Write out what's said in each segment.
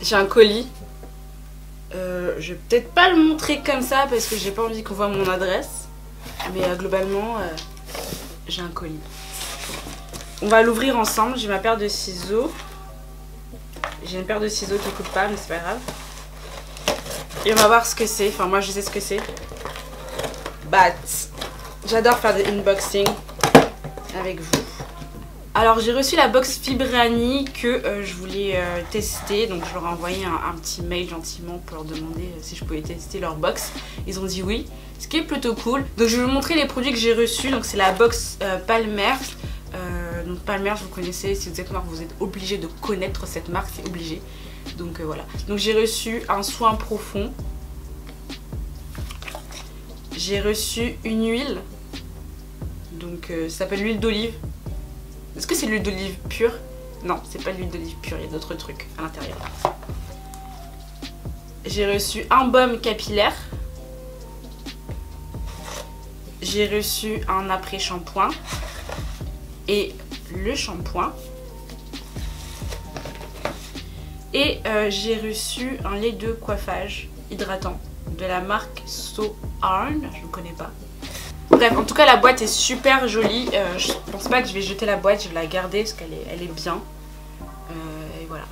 j'ai un colis. Euh, je vais peut-être pas le montrer comme ça parce que j'ai pas envie qu'on voit mon adresse. Mais euh, globalement, euh, j'ai un colis. On va l'ouvrir ensemble. J'ai ma paire de ciseaux. J'ai une paire de ciseaux qui coupe pas, mais c'est pas grave. Et on va voir ce que c'est. Enfin, moi, je sais ce que c'est. Bat. J'adore faire des unboxing avec vous. Alors j'ai reçu la box Fibrani que euh, je voulais euh, tester donc je leur ai envoyé un, petit mail gentiment pour leur demander euh, si je pouvais tester leur box. Ils ont dit oui, ce qui est plutôt cool. Donc je vais vous montrer les produits que j'ai reçus. Donc c'est la box Palmer. donc Palmer vous connaissez, si vous êtes noir vous êtes obligé de connaître cette marque, c'est obligé. Donc voilà. Donc j'ai reçu un soin profond. J'ai reçu une huile. Donc ça s'appelle l'huile d'olive. Est-ce que c'est l'huile d'olive pure? Non, c'est pas l'huile d'olive pure, il y a d'autres trucs à l'intérieur. J'ai reçu un baume capillaire. J'ai reçu un après-shampoing. Et le shampoing. Et euh, j'ai reçu un lait de coiffage hydratant de la marque So Arn, je ne connais pas. Bref, en tout cas la boîte est super jolie. Euh, je pense pas que je vais jeter la boîte, je vais la garder parce qu'elle est, elle est bien. Euh, et voilà.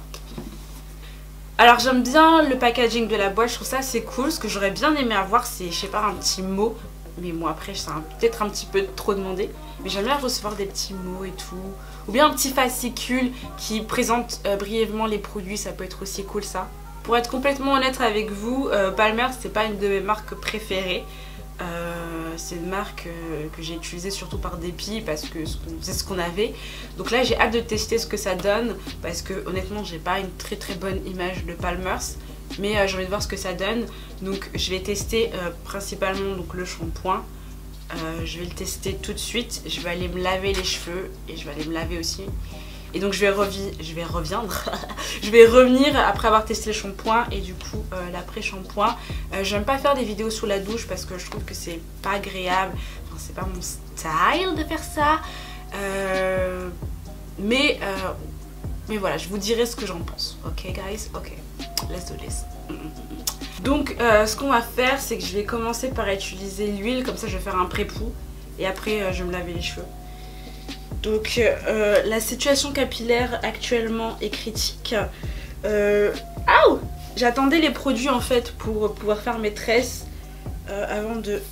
Alors j'aime bien le packaging de la boîte, je trouve ça assez cool. Ce que j'aurais bien aimé avoir c'est, je sais pas, un petit mot. Mais moi après c'est peut-être un petit peu trop demandé. Mais j'aime bien recevoir des petits mots et tout. Ou bien un petit fascicule qui présente euh, brièvement les produits, ça peut être aussi cool ça. Pour être complètement honnête avec vous, Palmer c'est pas une de mes marques préférées. Euh, c'est une marque euh, que j'ai utilisée surtout par dépit parce que c'est ce qu'on avait. Donc là j'ai hâte de tester ce que ça donne parce que honnêtement j'ai pas une très très bonne image de Palmer's mais euh, j'ai envie de voir ce que ça donne. Donc je vais tester principalement donc, le shampoing. je vais le tester tout de suite. Je vais aller me laver les cheveux et je vais aller me laver aussi. Et donc je vais, je vais reviendre, je vais revenir après avoir testé le shampoing et du coup euh, l'après-shampoing. Euh, J'aime pas faire des vidéos sous la douche parce que je trouve que c'est pas agréable, enfin, c'est pas mon style de faire ça. Euh, mais, mais voilà, je vous dirai ce que j'en pense. Ok guys? Ok, let's do this. Donc ce qu'on va faire c'est que je vais commencer par utiliser l'huile, comme ça je vais faire un pré-pou et après je vais me laver les cheveux. Donc euh, la situation capillaire actuellement est critique. Euh, J'attendais les produits en fait pour pouvoir faire mes tresses euh, avant, de,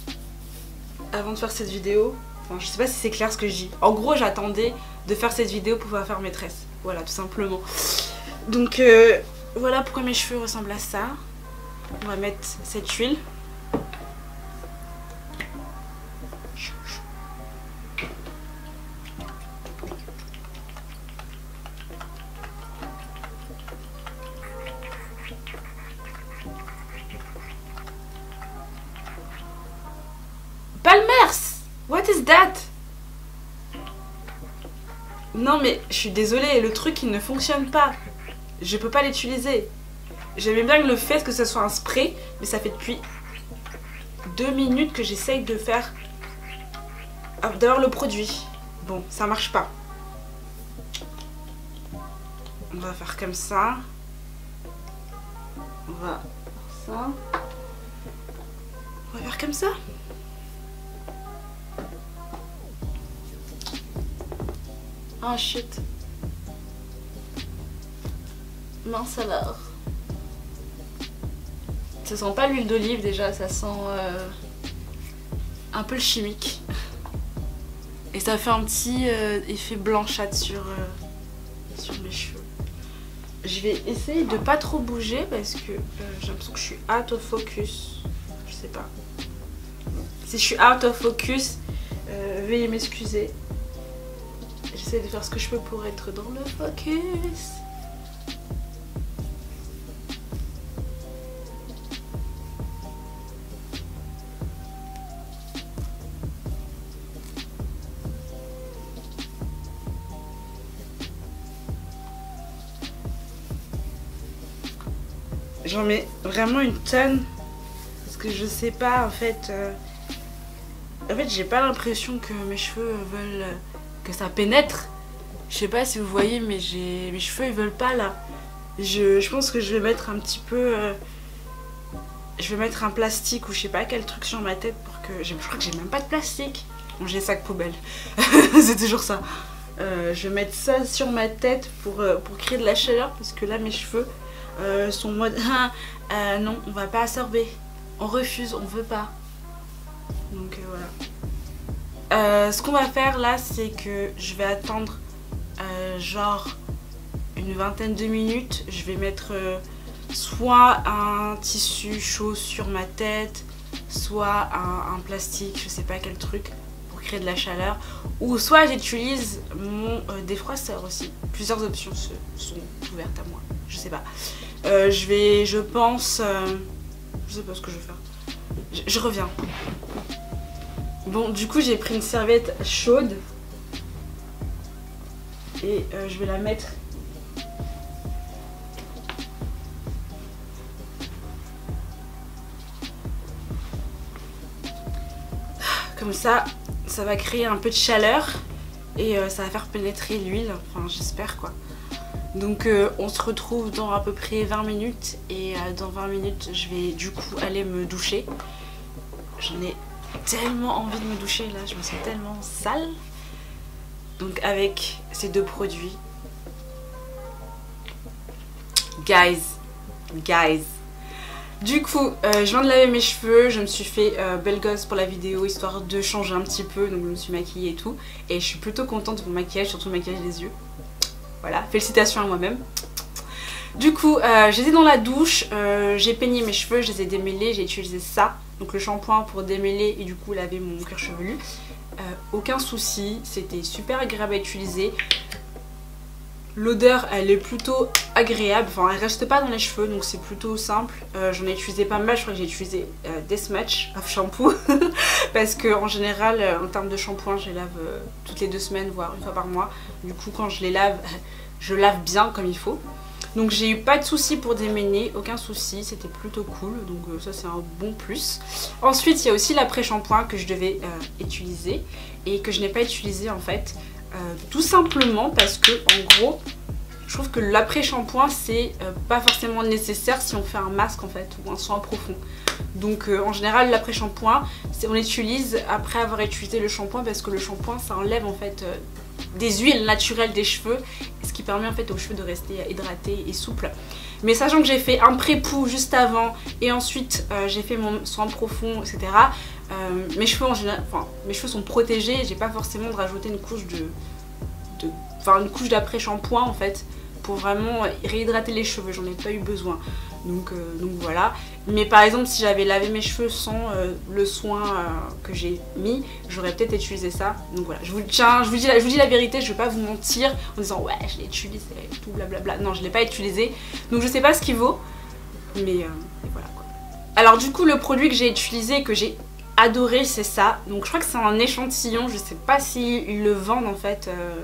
avant de faire cette vidéo. Enfin, je sais pas si c'est clair ce que je dis. En gros, j'attendais de faire cette vidéo pour pouvoir faire mes tresses. Voilà, tout simplement. Donc euh, voilà pourquoi mes cheveux ressemblent à ça. On va mettre cette huile. Suis désolée, le truc il ne fonctionne pas. Je peux pas l'utiliser. J'aimais bien le fait que ce soit un spray, mais ça fait depuis deux minutes que j'essaye de faire... Ah, d'avoir le produit. Bon, ça marche pas. On va faire comme ça. On va faire ça. On va faire comme ça. Oh shit. Mince alors. Ça sent pas l'huile d'olive déjà, ça sent euh, un peu le chimique. Et ça fait un petit euh, effet blanchâtre sur, euh, sur mes cheveux. Je vais essayer de pas trop bouger parce que j'ai l'impression que je suis out of focus. Je sais pas. Si je suis out of focus, veuillez m'excuser. J'essaie de faire ce que je peux pour être dans le focus. J'en mets vraiment une tonne parce que je sais pas en fait. Euh, en fait, j'ai pas l'impression que mes cheveux veulent que ça pénètre. Je sais pas si vous voyez, mais j'ai mes cheveux ils veulent pas là. Je, pense que je vais mettre un petit peu... Euh, je vais mettre un plastique ou je sais pas quel truc sur ma tête pour que... Je crois que j'ai même pas de plastique. Bon, j'ai sac poubelle. c'est toujours ça. Euh, je vais mettre ça sur ma tête pour, pour créer de la chaleur parce que là mes cheveux en mode non on va pas absorber. On refuse on veut pas. Donc voilà. Ce qu'on va faire là c'est que je vais attendre genre une vingtaine de minutes. Je vais mettre euh, soit un tissu chaud sur ma tête, soit un, plastique, je sais pas quel truc, créer de la chaleur. Ou soit j'utilise mon euh, défroisseur aussi. Plusieurs options sont ouvertes à moi, je sais pas. Euh, je vais, je pense... je sais pas ce que je vais faire. je reviens. Bon, du coup, j'ai pris une serviette chaude. Et je vais la mettre Comme ça, ça va créer un peu de chaleur et euh, ça va faire pénétrer l'huile, enfin j'espère quoi. Donc euh, on se retrouve dans à peu près 20 minutes et euh, dans 20 minutes je vais du coup aller me doucher. J'en ai tellement envie de me doucher là, je me sens tellement sale. Donc avec ces deux produits. Guys, guys, du coup, euh, je viens de laver mes cheveux, je me suis fait euh, belle gosse pour la vidéo histoire de changer un petit peu, donc je me suis maquillée et tout. Et je suis plutôt contente de mon maquillage, surtout le maquillage des yeux. Voilà, félicitations à moi-même. Du coup, euh, j'étais dans la douche, j'ai peigné mes cheveux, je les ai démêlés, j'ai utilisé ça, donc le shampoing pour démêler et du coup laver mon cuir chevelu. aucun souci, c'était super agréable à utiliser. L'odeur elle est plutôt agréable, enfin elle reste pas dans les cheveux donc c'est plutôt simple. Euh, j'en ai utilisé pas mal, je crois que j'ai utilisé euh, Deathmatch of shampoo parce que en général euh, en termes de shampoing je les lave toutes les deux semaines voire une fois par mois. Du coup quand je les lave, je lave bien comme il faut. Donc j'ai eu pas de soucis pour démêler, aucun souci, c'était plutôt cool, donc ça c'est un bon plus. Ensuite il y a aussi l'après-shampoing que je devais utiliser et que je n'ai pas utilisé en fait. Euh, tout simplement parce que en gros je trouve que l'après-shampoing c'est euh, pas forcément nécessaire si on fait un masque en fait ou un soin profond. Donc euh, en général l'après-shampoing on l'utilise après avoir utilisé le shampoing parce que le shampoing ça enlève en fait des huiles naturelles des cheveux ce qui permet en fait aux cheveux de rester hydratés et souples. Mais sachant que j'ai fait un pré-pou juste avant et ensuite j'ai fait mon soin profond etc. Euh, mes cheveux en général, enfin mes cheveux sont protégés, j'ai pas forcément de rajouter une couche de, enfin une couche d'après shampoing en fait pour vraiment réhydrater les cheveux, j'en ai pas eu besoin. Donc, euh, donc voilà. Mais par exemple si j'avais lavé mes cheveux sans euh, le soin que j'ai mis, j'aurais peut-être utilisé ça. Donc voilà, je vous, tiens, je vous, dis la, vérité, je vais pas vous mentir en disant ouais je l'ai utilisé tout blablabla. Non je l'ai pas utilisé. Donc je sais pas ce qu'il vaut. Mais voilà quoi. Alors du coup le produit que j'ai utilisé, que j'ai adoré c'est ça. Donc je crois que c'est un échantillon, je sais pas s'ils le vendent en fait euh,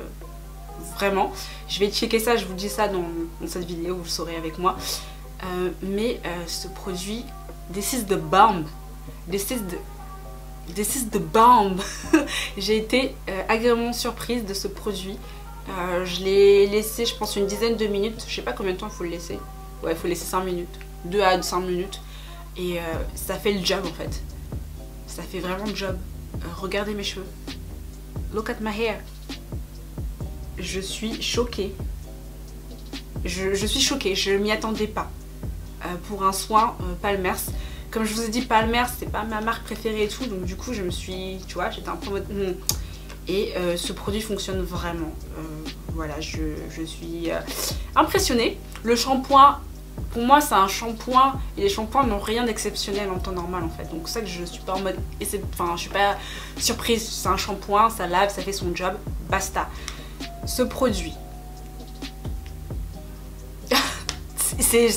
vraiment. Je vais checker ça, je vous dis ça dans, cette vidéo, vous le saurez avec moi. Euh, mais euh, ce produit, this is the bomb. This is the, this. J'ai été agréablement surprise de ce produit. je l'ai laissé je pense une dizaine de minutes, je sais pas combien de temps il faut le laisser. Ouais, il faut laisser 5 minutes, 2 à 5 minutes. Et ça fait le job en fait ça fait vraiment le job. Euh, regardez mes cheveux. Look at my hair. Je suis choquée. Je, suis choquée, je m'y attendais pas. Euh, pour un soin euh, Palmers. Comme je vous ai dit, Palmers, c'est pas ma marque préférée et tout. Donc du coup, je me suis, tu vois, j'étais un peu hmm. Et ce produit fonctionne vraiment. voilà, je, je suis impressionnée. Le shampoing pour moi c'est un shampoing et les shampoings n'ont rien d'exceptionnel en temps normal en fait. Donc ça que je suis pas en mode enfin je suis pas surprise. C'est un shampoing ça lave ça fait son job basta. Ce produit. C'est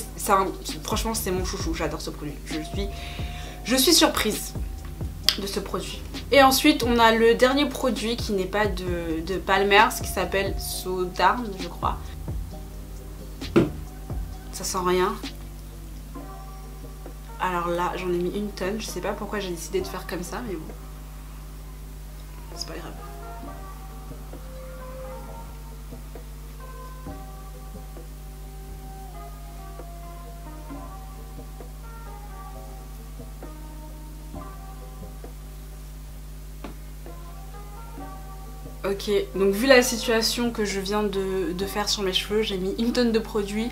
franchement c'est mon chouchou j'adore ce produit. Je suis je suis surprise de ce produit. Et ensuite on a le dernier produit qui n'est pas de, de Palmer's qui s'appelle Sodarm je crois ça sent rien. Alors là, j'en ai mis une tonne. Je sais pas pourquoi j'ai décidé de faire comme ça, mais bon. C'est pas grave. Ok, donc vu la situation que je viens de, faire sur mes cheveux, j'ai mis une tonne de produit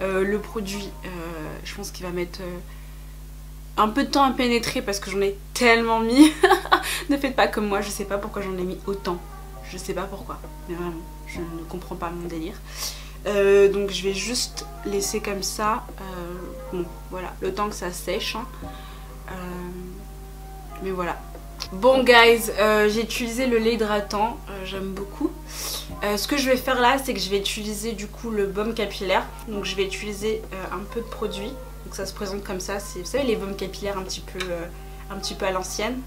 euh, le produit, euh, je pense qu'il va mettre euh, un peu de temps à pénétrer parce que j'en ai tellement mis. ne faites pas comme moi, je sais pas pourquoi j'en ai mis autant. Je sais pas pourquoi, mais vraiment, je ne comprends pas mon délire. donc je vais juste laisser comme ça, bon voilà, le temps que ça sèche. Hein. mais voilà, Bon guys, j'ai utilisé le lait hydratant, j'aime beaucoup. Euh, ce que je vais faire là, c'est que je vais utiliser du coup le baume capillaire. Donc je vais utiliser un peu de produit. Donc ça se présente comme ça, vous savez les baumes capillaires un petit peu, un petit peu à l'ancienne.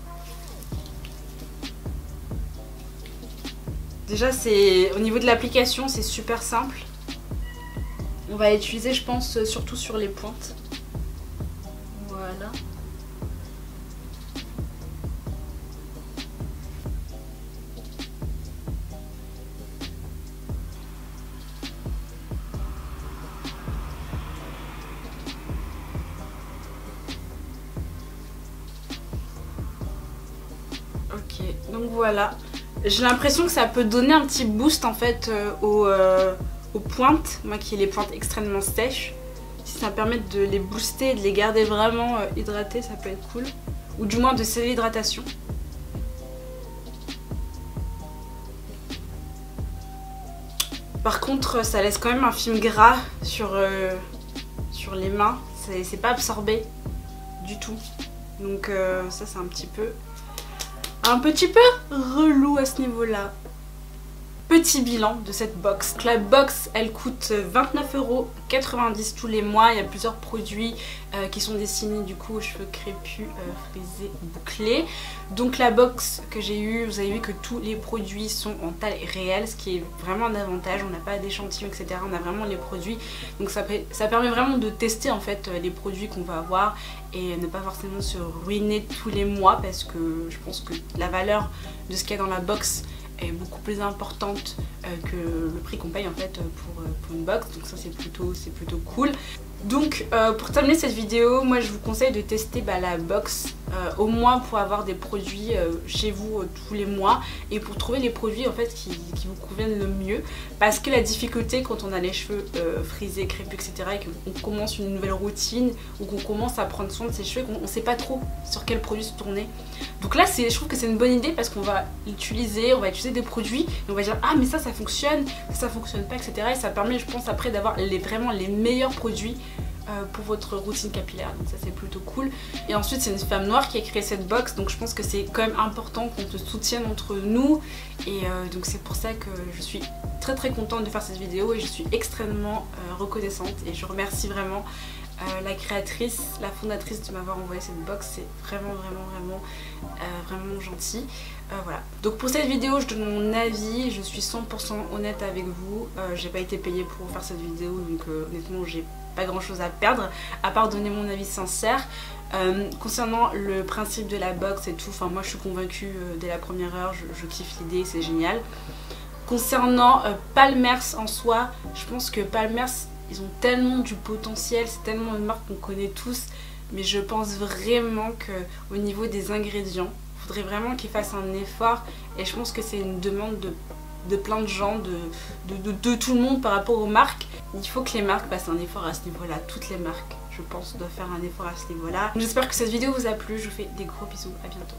Déjà c'est au niveau de l'application c'est super simple. On va l'utiliser je pense surtout sur les pointes. Voilà. Voilà. J'ai l'impression que ça peut donner un petit boost en fait euh, euh, aux, pointes, moi qui ai les pointes extrêmement sèches. Si ça permet de les booster de les garder vraiment euh, hydratées, ça peut être cool. Ou du moins de sceller l'hydratation. Par contre, ça laisse quand même un film gras sur, sur les mains. C'est pas absorbé du tout. Donc ça, c'est un petit peu un petit peu relou à ce niveau-là. Petit bilan de cette box. La box, elle coûte 29,90€ tous les mois. Il y a plusieurs produits euh, qui sont destinés du coup aux cheveux crépus, euh, frisés, bouclés. Donc la box que j'ai eue, vous avez vu que tous les produits sont en taille réelle, ce qui est vraiment un avantage. On n'a pas d'échantillons, etc. On a vraiment les produits. Donc ça, ça permet vraiment de tester en fait euh, les produits qu'on va avoir et ne pas forcément se ruiner tous les mois parce que je pense que la valeur de ce qu'il y a dans la box est beaucoup plus importante euh, que le prix qu'on paye en fait pour, euh, pour une box. Donc ça c'est plutôt, plutôt cool. Donc euh, pour terminer cette vidéo, moi je vous conseille de tester bah, la box euh, au moins pour avoir des produits euh, chez vous tous les mois et pour trouver les produits en fait qui, vous conviennent le mieux parce que la difficulté quand on a les cheveux frisés, crépus etc et qu'on commence une nouvelle routine ou qu'on commence à prendre soin de ses cheveux, qu'on ne sait pas trop sur quel produit se tourner. Donc là je trouve que c'est une bonne idée parce qu'on va l'utiliser, on va utiliser des produits et on va dire ah mais ça ça fonctionne, ça, ça fonctionne pas etc et ça permet je pense après d'avoir vraiment les meilleurs produits euh, pour votre routine capillaire. Donc ça c'est plutôt cool. Et ensuite c'est une femme noire qui a créé cette box. Donc je pense que c'est quand même important qu'on te soutienne entre nous. Et euh, donc c'est pour ça que je suis très très contente de faire cette vidéo et je suis extrêmement euh, reconnaissante. Et je remercie vraiment la créatrice, la fondatrice de m'avoir envoyé cette box, c'est vraiment vraiment vraiment vraiment gentil. voilà. Donc pour cette vidéo je donne mon avis, je suis 100% honnête avec vous, j'ai pas été payée pour faire cette vidéo. Donc honnêtement j'ai pas grand chose à perdre à part donner mon avis sincère. Euh, concernant le principe de la box et tout, enfin moi je suis convaincue euh, dès la première heure, je, kiffe l'idée, c'est génial. Concernant euh, Palmers en soi, je pense que Palmers, ils ont tellement du potentiel, c'est tellement une marque qu'on connaît tous, mais je pense vraiment qu'au niveau des ingrédients, il faudrait vraiment qu'ils fassent un effort et je pense que c'est une demande de de plein de gens, de, tout le monde par rapport aux marques. Il faut que les marques fassent un effort à ce niveau-là. Toutes les marques, je pense, doivent faire un effort à ce niveau-là. J'espère que cette vidéo vous a plu. Je vous fais des gros bisous. À bientôt.